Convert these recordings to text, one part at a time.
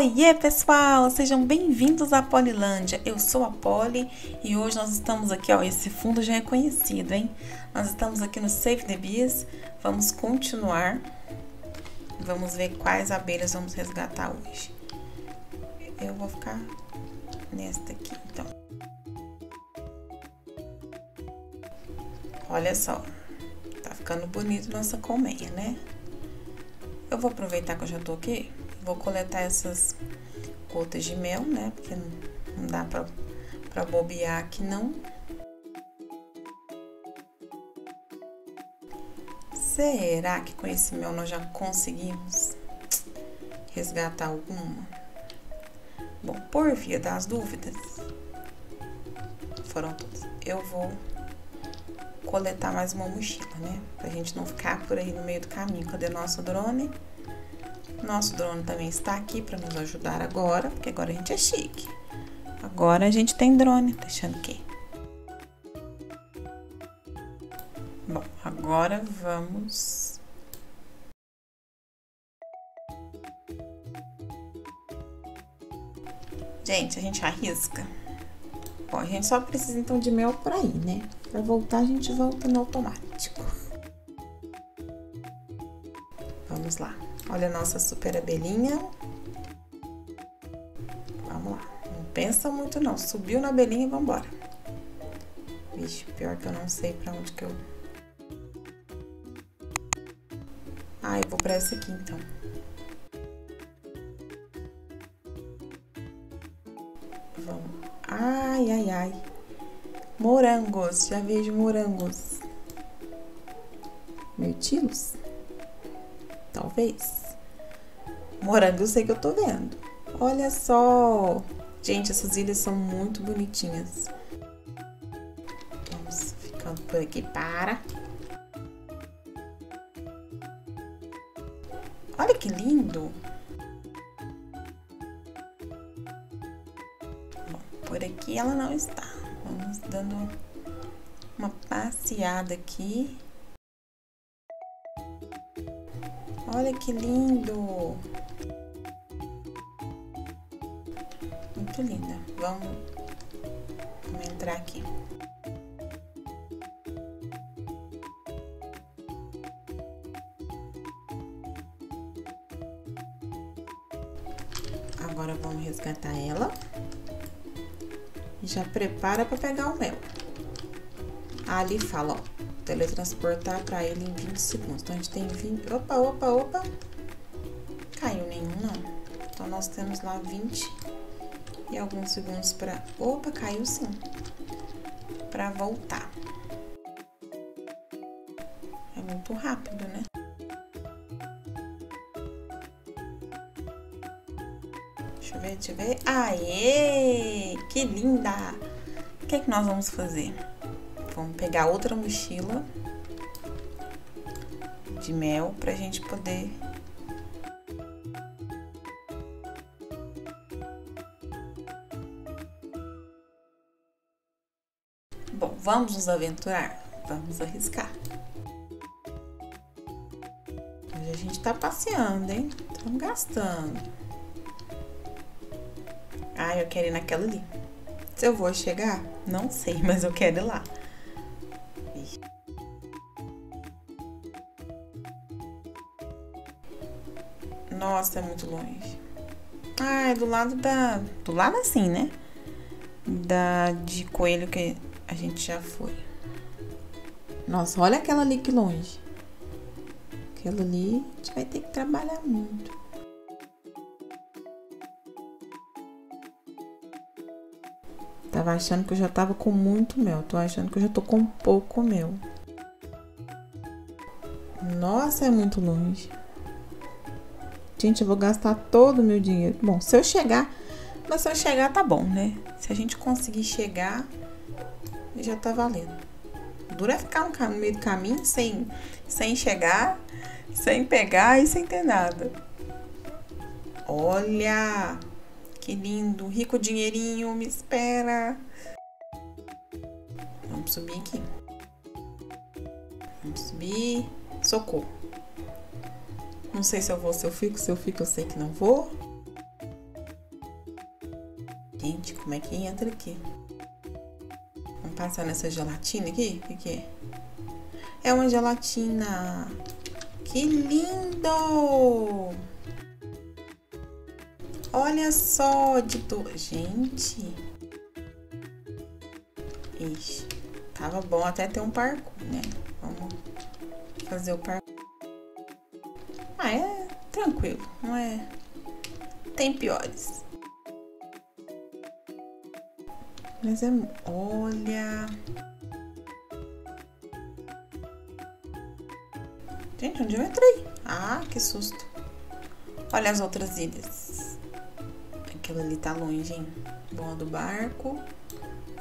Oiê, pessoal! Sejam bem-vindos à Polilândia. Eu sou a Poli e hoje nós estamos aqui, ó, esse fundo já é conhecido, hein? Nós estamos aqui no Save the Bees. Vamos continuar. Vamos ver quais abelhas vamos resgatar hoje. Eu vou ficar nesta aqui, então. Olha só, tá ficando bonito nossa colmeia, né? Eu vou aproveitar que eu já tô aqui Vou coletar essas gotas de mel, né? Porque não, dá pra, pra bobear aqui, não. Será que com esse mel nós já conseguimos resgatar alguma? Bom, por via das dúvidas, foram todas. Eu vou coletar mais uma mochila, né? Pra gente não ficar por aí no meio do caminho. Cadê nosso drone? Nosso drone também está aqui para nos ajudar agora, porque agora a gente é chique. Agora a gente tem drone, deixando aqui. Bom, agora vamos... Gente, a gente arrisca. Bom, a gente só precisa então de mel para ir, né? Para voltar a gente volta no automático. Vamos lá. Olha a nossa super abelhinha. Vamos lá. Não pensa muito não. Subiu na abelhinha e vambora. Vixe, pior que eu não sei pra onde que eu... Ah, eu vou pra essa aqui então. Vamos. Ai, ai, ai. Morangos. Já vejo morangos. Mirtilos? Talvez. Morango eu sei que eu tô vendo. Olha só! Gente, essas ilhas são muito bonitinhas. Vamos ficando por aqui. Para! Olha que lindo! Bom, por aqui ela não está. Vamos dando uma passeada aqui. Olha que lindo! Muito linda. Vamos, vamos entrar aqui. Agora vamos resgatar ela. E já prepara para pegar o mel. Ali fala, ó teletransportar para ele em 20 segundos. Então, a gente tem 20... Opa, opa, opa. Caiu nenhum, não. Então, nós temos lá 20 e alguns segundos para... Opa, caiu sim. Para voltar. É muito rápido, né? Deixa eu ver, deixa eu ver. Aê! Que linda! O que é que nós vamos fazer? Vamos pegar outra mochila de mel pra gente poder Bom, vamos nos aventurar? Vamos arriscar. Hoje a gente tá passeando, hein? Estamos gastando. Ah, eu quero ir naquela ali. Se eu vou chegar, não sei, mas eu quero ir lá. Nossa, é muito longe. Ah, é do lado da. Do lado assim, né? Da de coelho que a gente já foi. Nossa, olha aquela ali que longe. Aquela ali a gente vai ter que trabalhar muito. Tava achando que eu já tava com muito mel. Tô achando que eu já tô com pouco mel. Nossa, é muito longe. Gente, eu vou gastar todo o meu dinheiro. Bom, se eu chegar, mas se eu chegar, tá bom, né? Se a gente conseguir chegar, já tá valendo. Dura é ficar no, meio do caminho sem, sem chegar, sem pegar e sem ter nada. Olha, que lindo, rico dinheirinho, me espera. Vamos subir aqui. Vamos subir. Socorro. Não sei se eu vou, se eu fico, se eu fico, eu sei que não vou. Gente, como é que entra aqui? Passar nessa gelatina aqui? O que, que é? É uma gelatina. Que lindo! Olha só de do... Gente. Ixi. Tava bom até ter um parco, né? Vamos fazer o parco. Ah, é tranquilo. Não é... Tem piores. Mas é... Olha... Gente, onde eu entrei? Ah, que susto. Olha as outras ilhas. Aquela ali tá longe, hein? Bom, a do barco.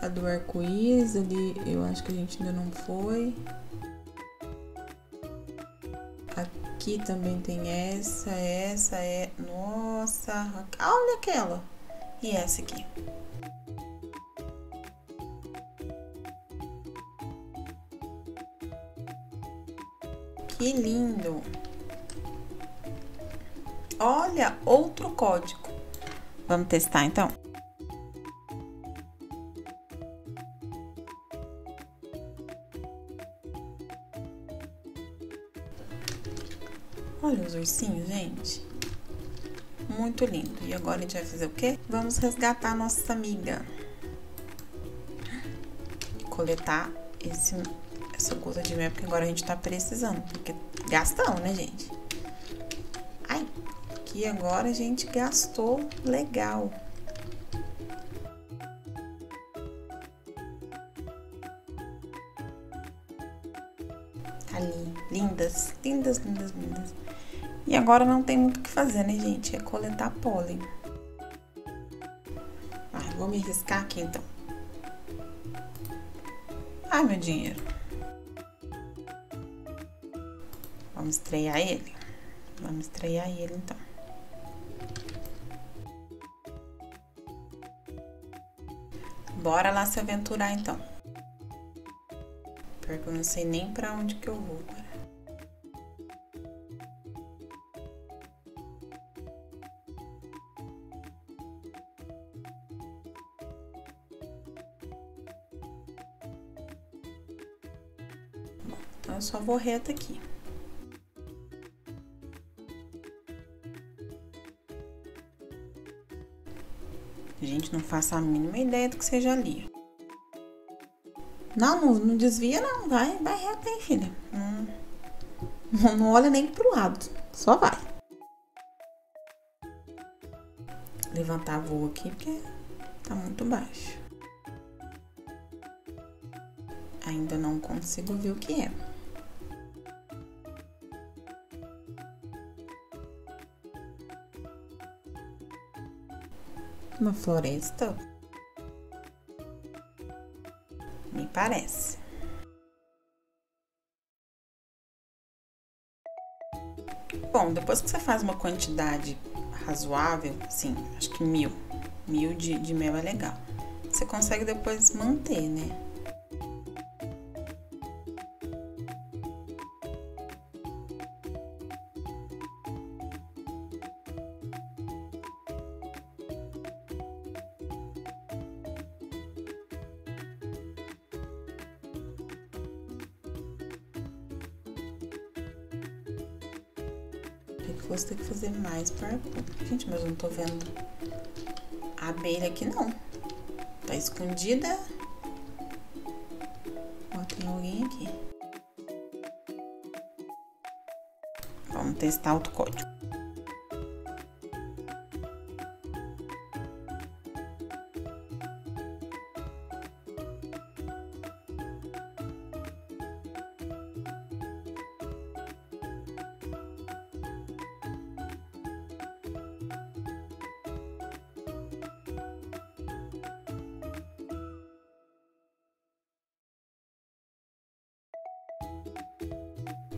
A do arco-íris ali, eu acho que a gente ainda não foi. Aqui também tem essa, essa é... Nossa, olha aquela. E essa aqui. Que lindo! Olha, outro código. Vamos testar então? Olha os ursinhos, gente. Muito lindo. E agora a gente vai fazer o quê? Vamos resgatar nossa amiga. Coletar esse essa gota de mel, porque agora a gente tá precisando. Porque gastamos, né, gente? Ai, aqui agora a gente gastou legal. Tá ali, lindas, lindas, lindas, lindas. E agora não tem muito o que fazer, né, gente? É coletar pólen. Ah, vou me riscar aqui, então. Ai, meu dinheiro. Vamos estrear ele? Vamos estrear ele então. Bora lá se aventurar então. Porque eu não sei nem pra onde que eu vou agora. Então eu só vou reto aqui. Gente, não faço a mínima ideia do que seja ali. Não, não, não desvia não, vai, vai reto filha. Não, não olha nem pro lado, só vai. Levantar voo aqui porque tá muito baixo. Ainda não consigo ver o que é. Uma floresta? Me parece. Bom, depois que você faz uma quantidade razoável, assim, acho que mil, mil de, de mel é legal. Você consegue depois manter, né? Fosse ter que fazer mais parkour. Gente, mas eu não tô vendo a abelha aqui, não. Tá escondida. Ó, tem alguém aqui. Vamos testar outro código.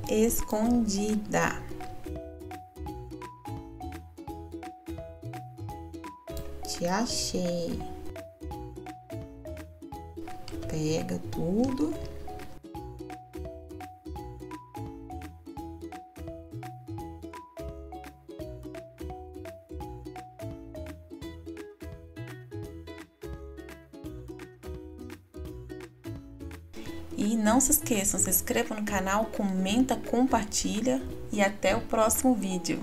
Escondida. Te achei. Pega tudo. E não se esqueçam, se inscreva no canal, comenta, compartilha e até o próximo vídeo.